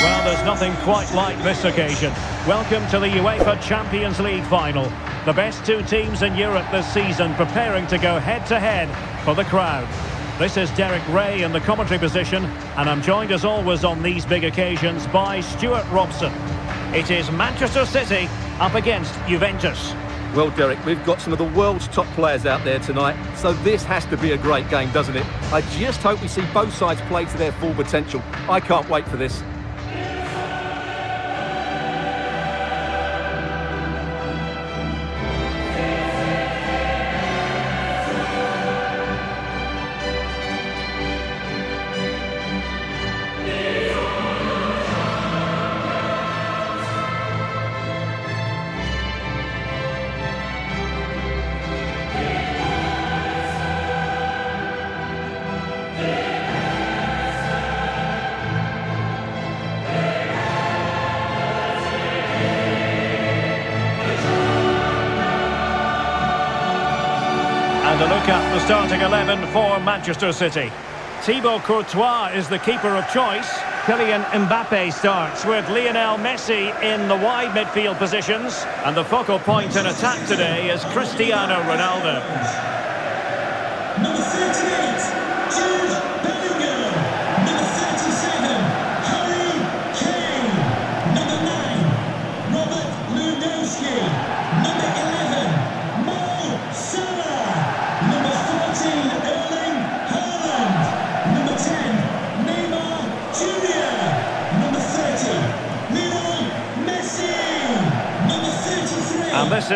Well, there's nothing quite like this occasion. Welcome to the UEFA Champions League final. The best two teams in Europe this season preparing to go head-to-head -head for the crowd. This is Derek Ray in the commentary position, and I'm joined as always on these big occasions by Stuart Robson. It is Manchester City up against Juventus. Well, Derek, we've got some of the world's top players out there tonight, so this has to be a great game, doesn't it? I just hope we see both sides play to their full potential. I can't wait for this. Starting 11 for Manchester City. Thibaut Courtois is the keeper of choice. Kylian Mbappe starts with Lionel Messi in the wide midfield positions. And the focal point in attack today is Cristiano Ronaldo. Number 38,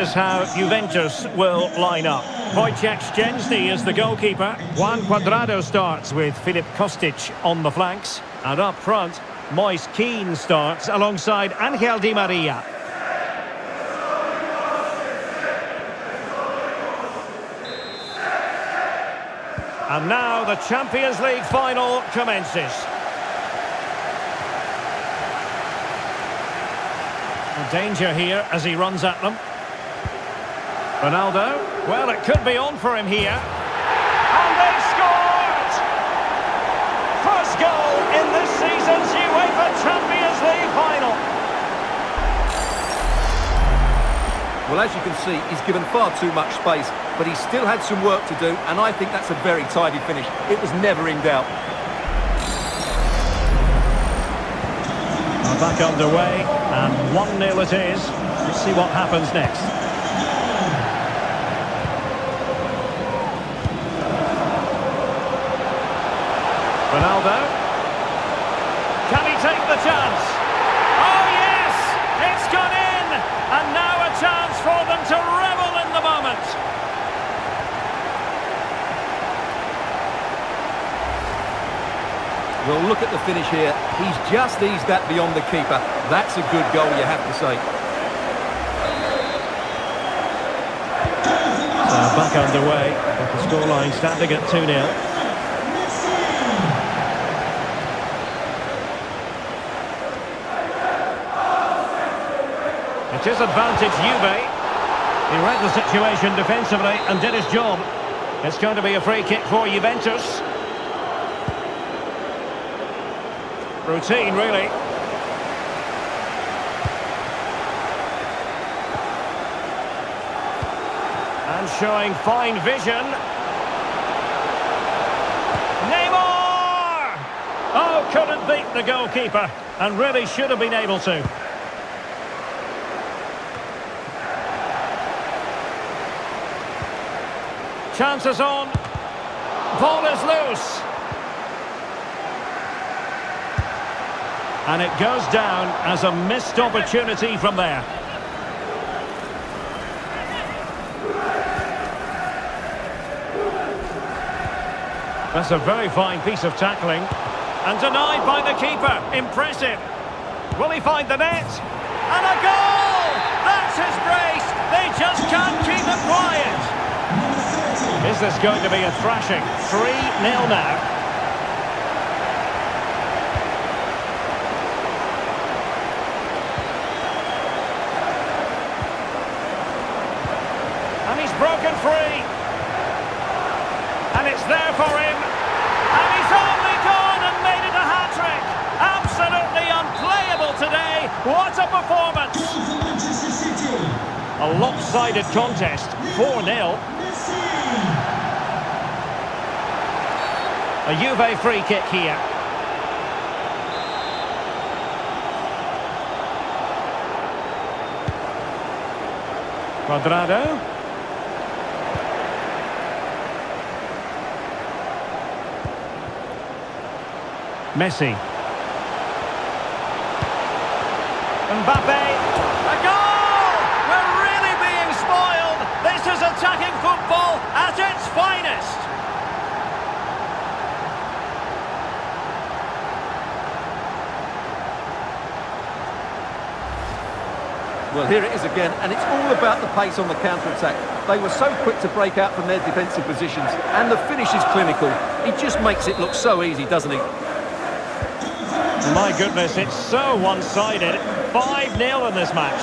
is how Juventus will line up. Wojciech Szczęsny is the goalkeeper. Juan Cuadrado starts with Filip Kostic on the flanks. And up front, Moise Keane starts alongside Angel Di Maria. And now the Champions League final commences. Danger here as he runs at them. Ronaldo. Well, it could be on for him here. And they scored! First goal in this season's UEFA Champions League final. Well, as you can see, he's given far too much space, but he still had some work to do, and I think that's a very tidy finish. It was never in doubt. Back underway, and 1-0 it is. Let's see what happens next. Ronaldo. Can he take the chance? Oh yes! It's gone in! And now a chance for them to revel in the moment. Well, look at the finish here. He's just eased that beyond the keeper. That's a good goal, you have to say. So back underway, but the scoreline standing at 2-0. It is advantage Juve. He read the situation defensively and did his job. It's going to be a free kick for Juventus. Routine, really. And showing fine vision. Neymar! Oh, couldn't beat the goalkeeper and really should have been able to. Chances on. Ball is loose. And it goes down as a missed opportunity from there. That's a very fine piece of tackling. And denied by the keeper. Impressive. Will he find the net? And a goal! That's his brace. They just can't keep it quiet. Is this going to be a thrashing? 3-0 now. And he's broken free. And it's there for him. And he's only gone and made it a hat-trick. Absolutely unplayable today. What a performance. A lopsided contest. 4-0. A Juve free kick here. Cuadrado. Messi. Mbappe. A goal! We're really being spoiled. This is attacking football at its finest. Well, here it is again, and it's all about the pace on the counter-attack. They were so quick to break out from their defensive positions, and the finish is clinical. He just makes it look so easy, doesn't he? My goodness, it's so one-sided. 5-0 in this match.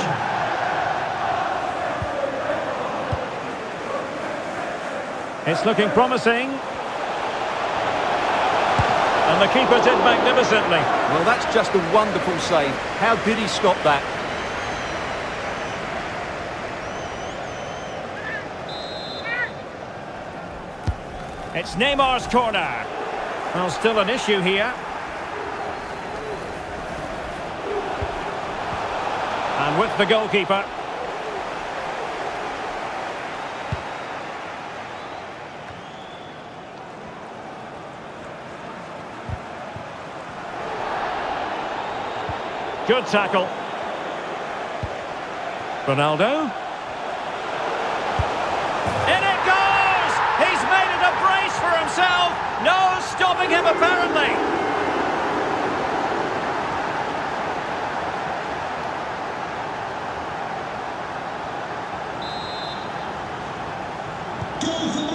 It's looking promising. And the keeper did magnificently. Well, that's just a wonderful save. How did he stop that? It's Neymar's corner. Well, still an issue here. And with the goalkeeper. Good tackle. Ronaldo. Himself. No stopping him, apparently.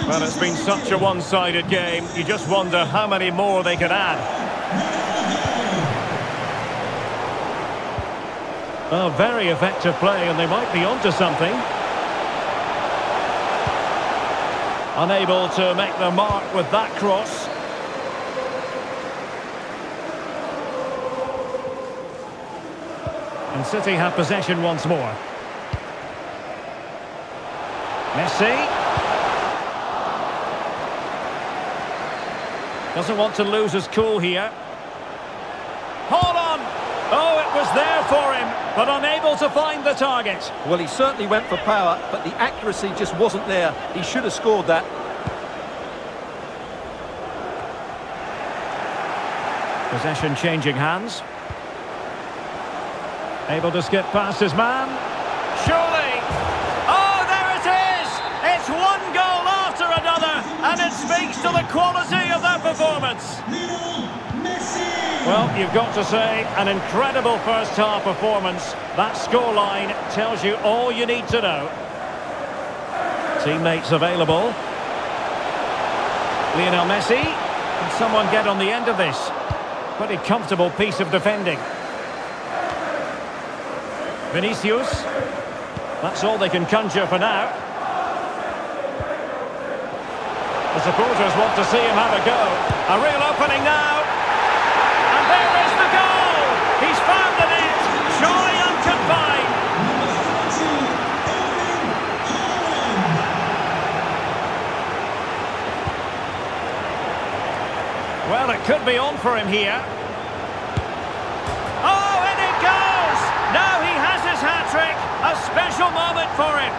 Well, it's been such a one-sided game. You just wonder how many more they could add. A very effective play, and they might be onto something. Unable to make the mark with that cross. And City have possession once more. Messi. Doesn't want to lose his cool here. Hold on! Oh, it was there for him, but unable to find the target. Well, he certainly went for power, but the accuracy just wasn't there. He should have scored that. Possession changing hands. Able to skip past his man. Surely! Oh, there it is! It's one goal after another, and it speaks to the quality of that performance. Well, you've got to say, an incredible first-half performance. That scoreline tells you all you need to know. Teammates available. Lionel Messi. Can someone get on the end of this? Pretty comfortable piece of defending. Vinicius. That's all they can conjure for now. The supporters want to see him have a go. A real opening now. Could be on for him here. Oh, and it goes! Now he has his hat-trick! A special moment for him!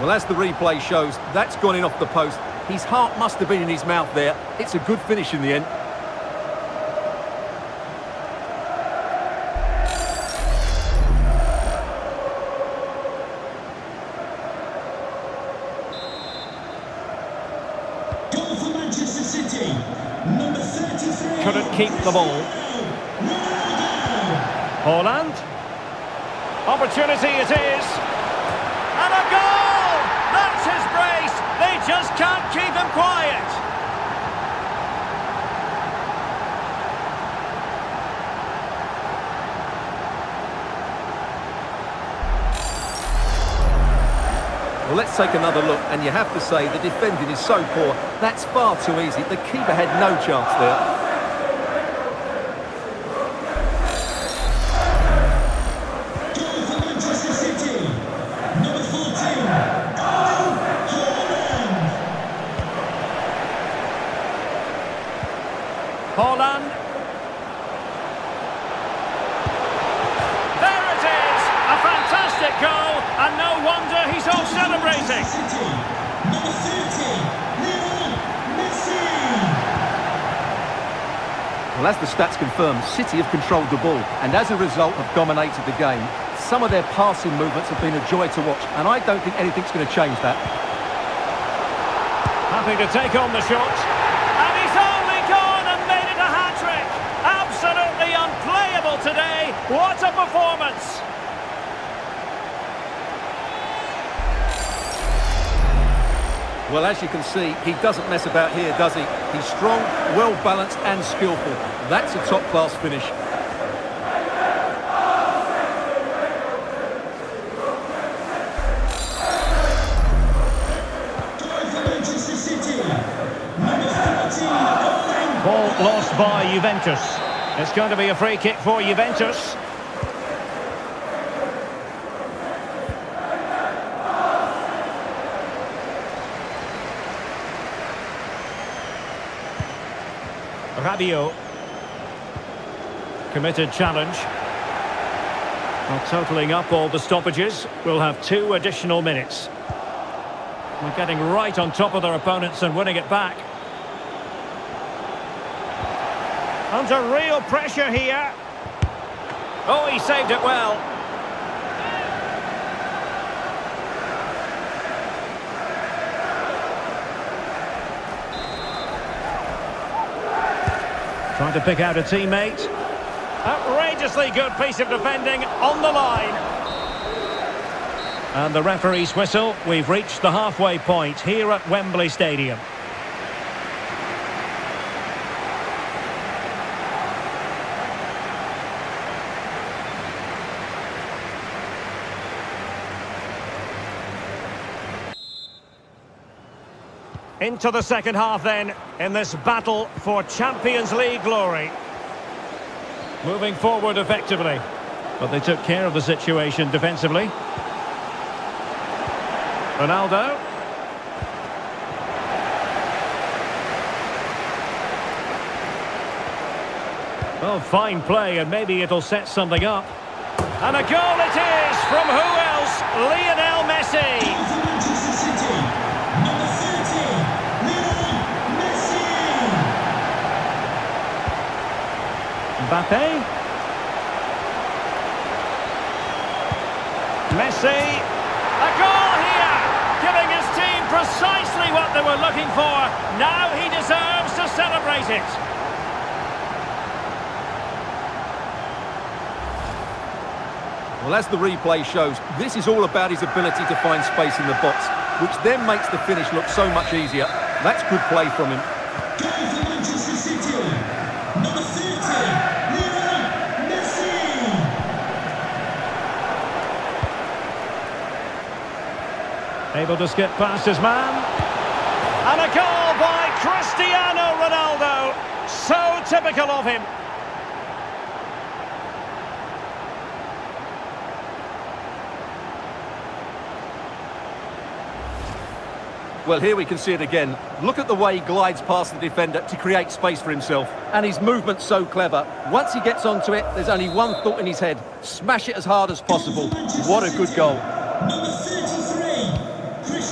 Well, as the replay shows, that's gone in off the post. His heart must have been in his mouth there. It's a good finish in the end. The ball. Haaland. Opportunity it is. And a goal! That's his brace. They just can't keep him quiet. Well, let's take another look, and you have to say the defending is so poor. That's far too easy. The keeper had no chance there. Well, as the stats confirm, City have controlled the ball and as a result have dominated the game. Some of their passing movements have been a joy to watch and I don't think anything's going to change that. Happy to take on the shot. And he's only gone and made it a hat-trick. Absolutely unplayable today. What a performance. Well, as you can see, he doesn't mess about here, does he? He's strong, well-balanced and skillful. That's a top-class finish. Going for Manchester City. Number 14, Erling Ball lost by Juventus. It's going to be a free kick for Juventus. Rabiot. Committed challenge. Well, totalling up all the stoppages, we'll have two additional minutes. We're getting right on top of their opponents and winning it back. Under real pressure here. Oh, he saved it well. Trying to pick out a teammate. Outrageously good piece of defending on the line. And the referee's whistle. We've reached the halfway point here at Wembley Stadium. Into the second half then, in this battle for Champions League glory. Moving forward effectively. But they took care of the situation defensively. Ronaldo. Oh, fine play, and maybe it'll set something up. And a goal it is from who else? Lionel Messi. Mbappe. Messi. A goal here! Giving his team precisely what they were looking for. Now he deserves to celebrate it. Well, as the replay shows, this is all about his ability to find space in the box, which then makes the finish look so much easier. That's good play from him. Going for Manchester City. Number 30, Lionel Messi. Able to skip past his man. And a goal by Cristiano Ronaldo. So typical of him. Well, here we can see it again. Look at the way he glides past the defender to create space for himself. And his movement's so clever. Once he gets onto it, there's only one thought in his head. Smash it as hard as possible. What a good goal. Number 33, Cristiano Ronaldo.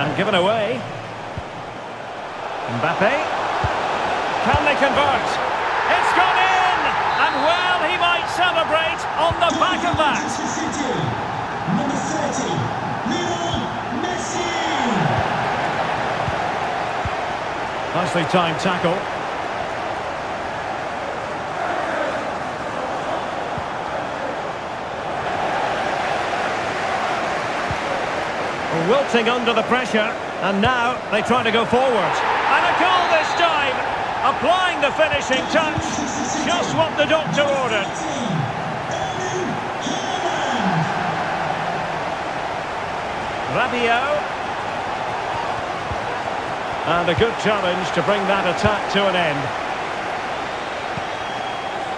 And given away. Mbappe. Can they convert? It's gone in! And well, he might celebrate on the back of that. Number 30, Lionel Messi. Nicely timed tackle. Wilting under the pressure, and now they try to go forward. And a goal this time, applying the finishing touch. Just what the doctor ordered. Rabiot. And a good challenge to bring that attack to an end.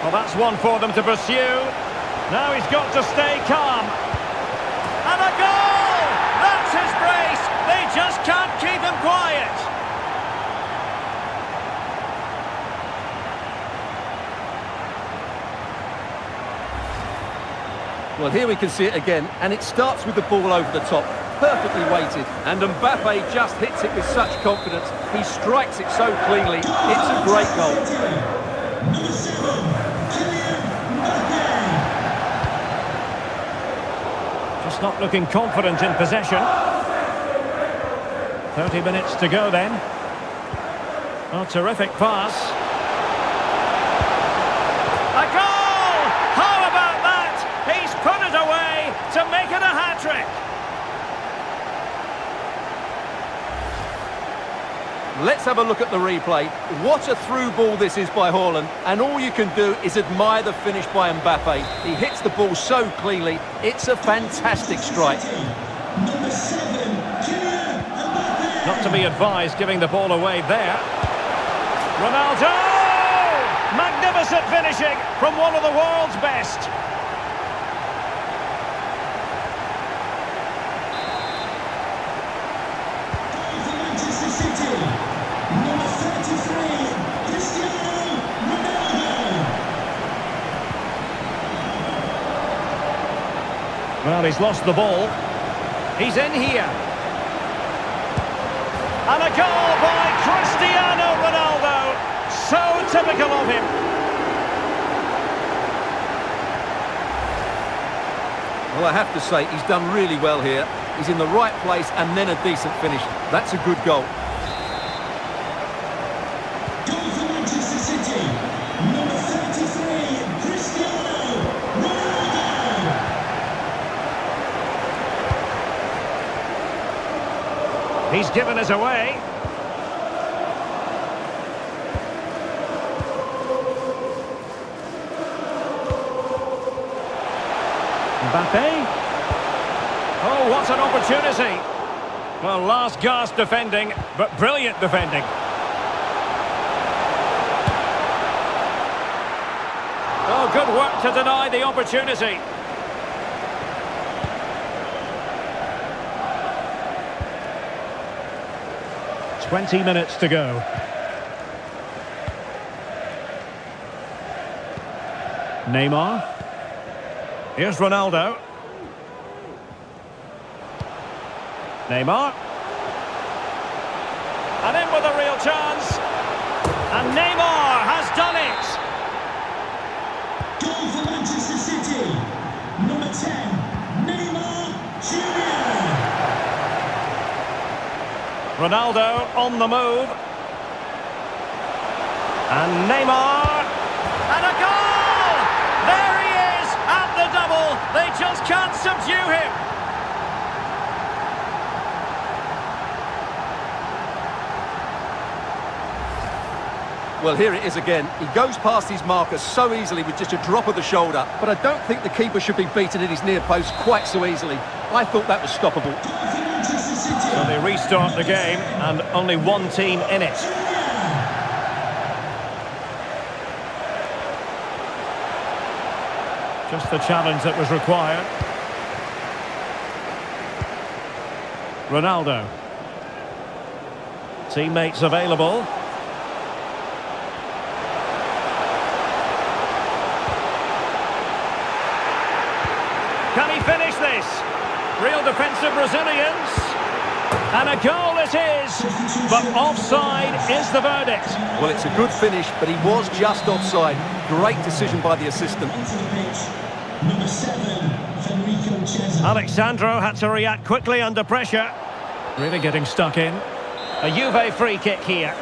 Well, that's one for them to pursue. Now he's got to stay calm. And a goal! That's his brace. They just can't keep him quiet. Well, here we can see it again, and it starts with the ball over the top. Perfectly weighted. And Mbappe just hits it with such confidence. He strikes it so cleanly. It's a great goal. Number seven, Kylian Mbappe. Just not looking confident in possession. 30 minutes to go then. Oh, terrific pass. A goal! How about that? He's put it away to make it a hat-trick. Let's have a look at the replay. What a through ball this is by Haaland. And all you can do is admire the finish by Mbappe. He hits the ball so cleanly. It's a fantastic strike. Not to be advised giving the ball away there. Ronaldo! Magnificent finishing from one of the world's best. Goal City. Number 33, Cristiano Ronaldo. Well, he's lost the ball. He's in here. And a goal by Cristiano Ronaldo. So typical of him. Well, I have to say, he's done really well here. He's in the right place and then a decent finish. That's a good goal. Given us away. Mbappe. Oh, what an opportunity. Well, last gasp defending, but brilliant defending. Oh, good work to deny the opportunity. Twenty minutes to go. Neymar. Here's Ronaldo. Neymar. And in with a real chance. And Neymar has done it. Goal for Manchester City. Number 10, Neymar Jr. Ronaldo on the move. And Neymar. And a goal! There he is at the double. They just can't subdue him. Well, here it is again. He goes past his marker so easily with just a drop of the shoulder. But I don't think the keeper should be beaten in his near post quite so easily. I thought that was stoppable. So they restart the game and only one team in it. Just the challenge that was required. Ronaldo. Teammates available. Can he finish this? Real defensive Brazilians. And a goal it is. But offside is the verdict. Well, it's a good finish, but he was just offside. Great decision by the assistant. Onto. Number seven, Federico Chiesa. Alex Sandro had to react quickly under pressure. Really getting stuck in. A Juve free kick here.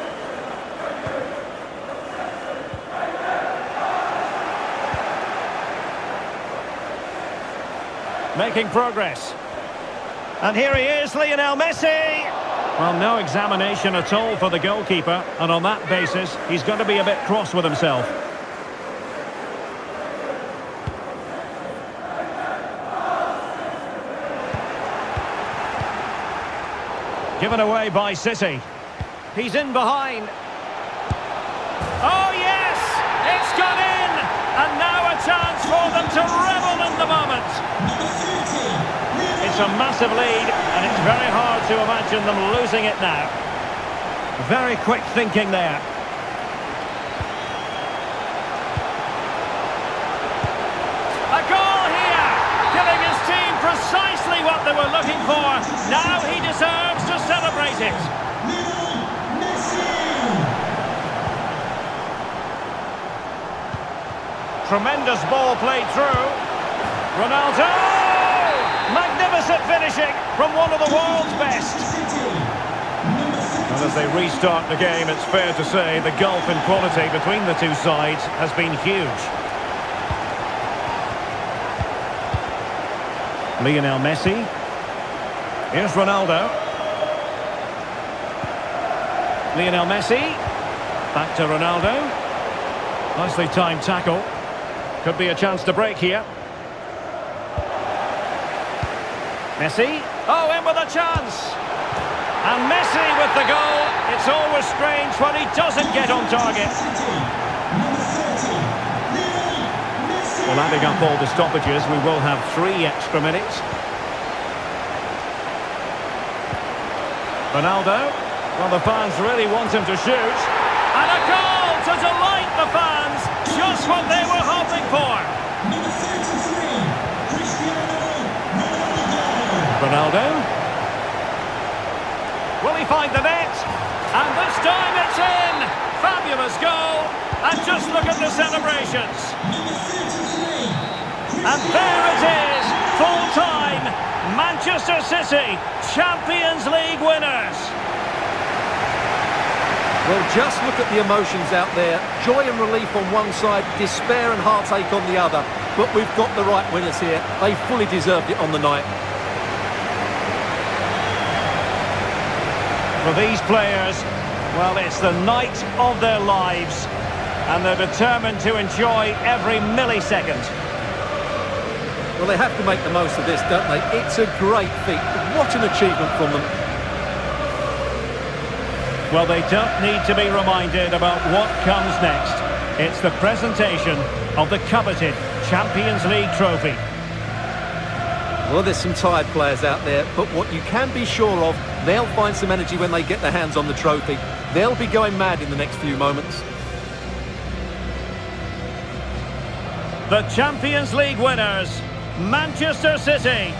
Making progress. And here he is, Lionel Messi. Well, no examination at all for the goalkeeper. And on that basis, he's going to be a bit cross with himself. Given away by City. He's in behind. Oh, yes! It's gone in! And now a chance for them to revel in the moment. A massive lead, and it's very hard to imagine them losing it now. Very quick thinking there. A goal here, giving his team precisely what they were looking for. Now he deserves to celebrate it. Tremendous ball played through. Ronaldo! Finishing from one of the world's best. And as they restart the game, it's fair to say the gulf in quality between the two sides has been huge. Lionel Messi. Here's Ronaldo. Lionel Messi. Back to Ronaldo. Nicely timed tackle. Could be a chance to break here. Messi. Oh, in with a chance. And Messi with the goal. It's always strange when he doesn't get on target. City. Number 30. Lionel Messi. Well, adding up all the stoppages, we will have three extra minutes. Ronaldo. Well, the fans really want him to shoot. And a goal to delight the fans. Just what they Ronaldo. Ronaldo. Will he find the net? And this time it's in. Fabulous goal. And just look at the celebrations. And there it is, full time. Manchester City, Champions League winners. Well, just look at the emotions out there. Joy and relief on one side, despair and heartache on the other. But we've got the right winners here. They fully deserved it on the night. For these players, well, it's the night of their lives. And they're determined to enjoy every millisecond. Well, they have to make the most of this, don't they? It's a great feat. What an achievement from them. Well, they don't need to be reminded about what comes next. It's the presentation of the coveted Champions League trophy. Well, there's some tired players out there, but what you can be sure of, they'll find some energy when they get their hands on the trophy. They'll be going mad in the next few moments. The Champions League winners, Manchester City.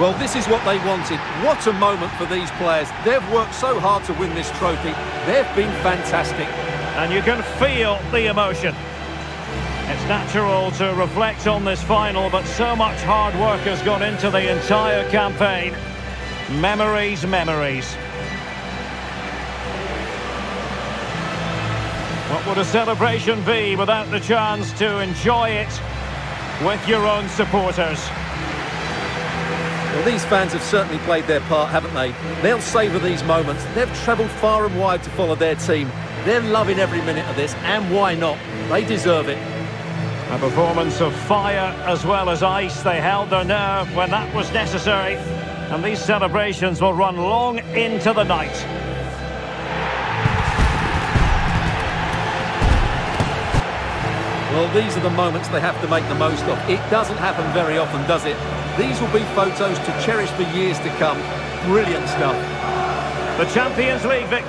Well, this is what they wanted. What a moment for these players. They've worked so hard to win this trophy. They've been fantastic. And you can feel the emotion. Natural to reflect on this final, but so much hard work has gone into the entire campaign. Memories, memories. What would a celebration be without the chance to enjoy it with your own supporters? Well, these fans have certainly played their part, haven't they? They'll savour these moments. They've travelled far and wide to follow their team. They're loving every minute of this, and why not? They deserve it. A performance of fire as well as ice. They held their nerve when that was necessary. And these celebrations will run long into the night. Well, these are the moments they have to make the most of. It doesn't happen very often, does it? These will be photos to cherish for years to come. Brilliant stuff. The Champions League victory.